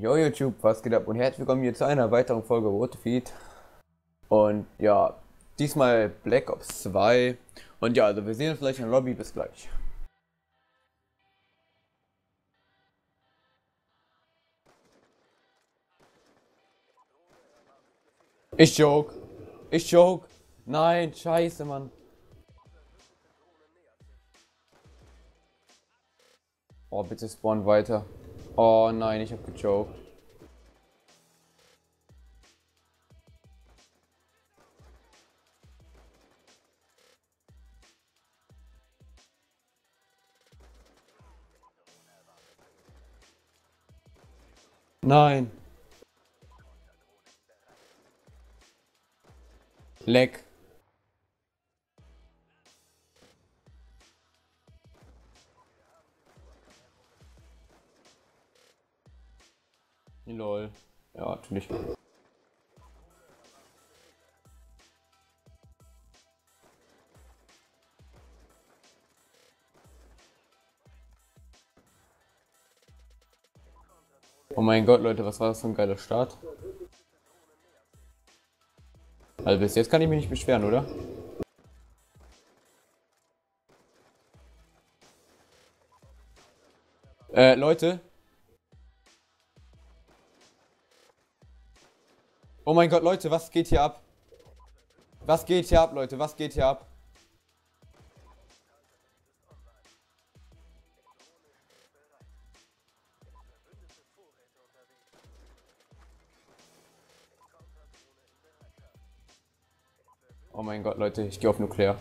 Jo YouTube, was geht ab und herzlich willkommen hier zu einer weiteren Folge Rote Feed. Und ja, diesmal Black Ops 2. Und ja, also wir sehen uns gleich in der Lobby, bis gleich. Ich joke. Ich joke. Nein, scheiße, Mann. Oh, bitte spawn weiter. Oh nein, ich hab gejoked. Nein. Leck. Lol. Ja, natürlich. Oh mein Gott, Leute, was war das für ein geiler Start? Also bis jetzt kann ich mich nicht beschweren, oder? Äh, Leute, Oh mein Gott, Leute, was geht hier ab? Was geht hier ab, Leute? Was geht hier ab? Oh mein Gott, Leute, ich gehe auf Nuklear.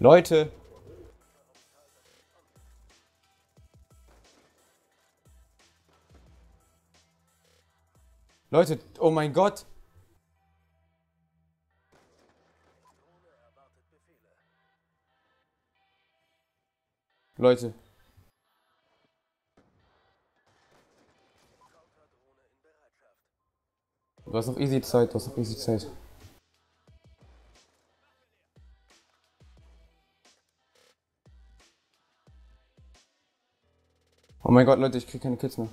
Leute! Leute, oh mein Gott! Leute. Du hast noch easy Zeit, du hast noch easy Zeit. Oh mein Gott, Leute, ich krieg keine Kills mehr.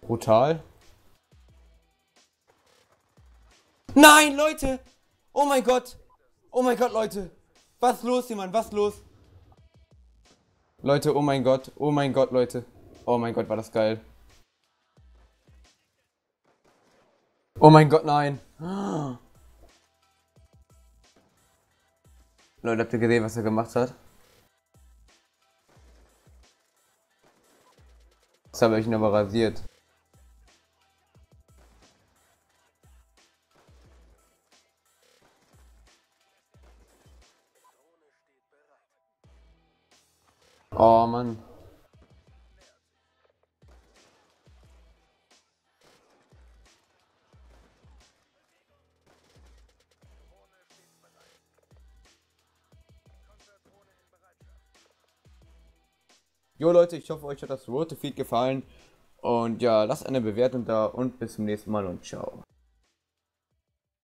Brutal. Nein, Leute! Oh mein Gott! Oh mein Gott, Leute! Was ist los hier, Mann? Was ist los? Leute, oh mein Gott. Oh mein Gott, Leute. Oh mein Gott, war das geil. Oh mein Gott, nein. Leute, habt ihr gesehen, was er gemacht hat? Das habe ich ihn aber rasiert. Oh Mann. Jo Leute, ich hoffe euch hat das rote Feed gefallen. Und ja, lasst eine Bewertung da und bis zum nächsten Mal und ciao.